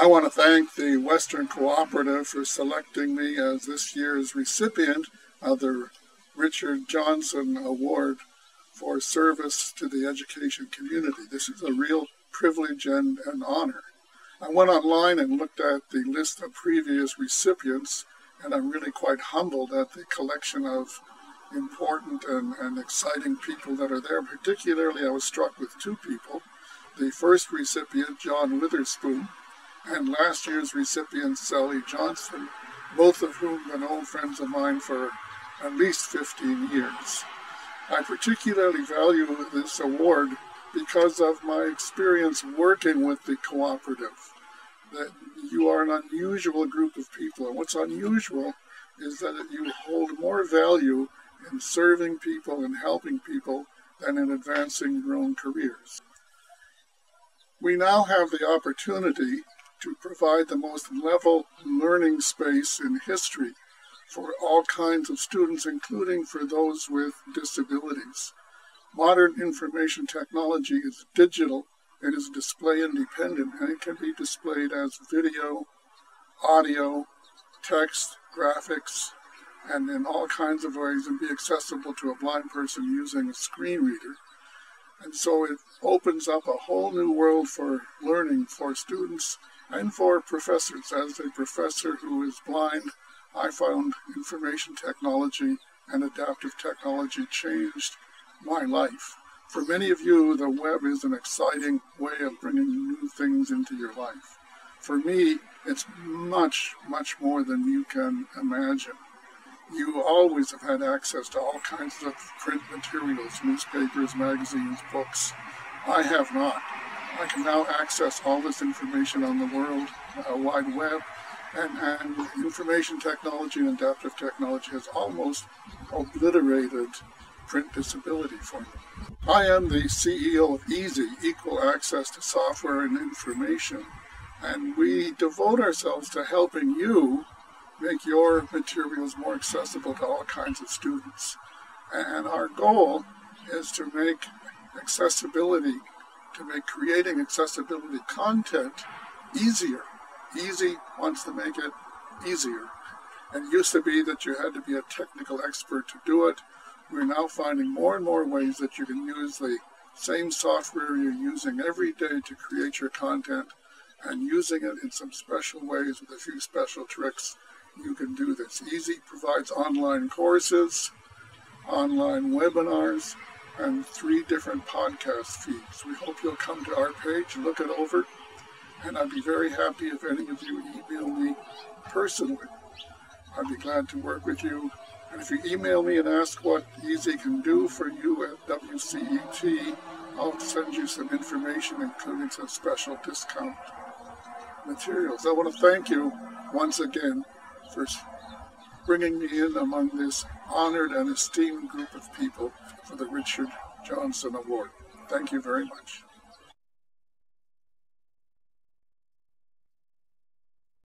I want to thank the Western Cooperative for selecting me as this year's recipient of the Richard Jonsen Award for service to the education community. This is a real privilege and an honor. I went online and looked at the list of previous recipients, and I'm really quite humbled at the collection of important and, and exciting people that are there. Particularly, I was struck with two people. The first recipient, John Witherspoon, and last year's recipient, Sally Johnstone, both of whom have been old friends of mine for at least 15 years. I particularly value this award because of my experience working with the cooperative. That you are an unusual group of people, and what's unusual is that you hold more value in serving people and helping people than in advancing your own careers. We now have the opportunity to provide the most level learning space in history for all kinds of students, including for those with disabilities. Modern information technology is digital, it is display independent, and it can be displayed as video, audio, text, graphics, and in all kinds of ways and be accessible to a blind person using a screen reader. And so it opens up a whole new world for learning for students and for professors. As a professor who is blind, I found information technology and adaptive technology changed my life. For many of you, the web is an exciting way of bringing new things into your life. For me, it's much, much more than you can imagine. You always have had access to all kinds of print materials, newspapers, magazines, books. I have not. I can now access all this information on the World uh, Wide Web, and, and information technology and adaptive technology has almost obliterated print disability for me. I am the CEO of EASI, Equal Access to Software and Information, and we devote ourselves to helping you make your materials more accessible to all kinds of students. And our goal is to make accessibility to make creating accessibility content easier. EASI wants to make it easier. And it used to be that you had to be a technical expert to do it. We're now finding more and more ways that you can use the same software you're using every day to create your content and using it in some special ways with a few special tricks. You can do this. EASI provides online courses, online webinars, and three different podcast feeds. We hope you'll come to our page, look it over, and I'd be very happy if any of you email me personally. I'd be glad to work with you. And if you email me and ask what EASI can do for you at WCET, I'll send you some information, including some special discount materials. I want to thank you once again for bringing me in among this honored and esteemed group of people for the Richard Jonsen Award. Thank you very much.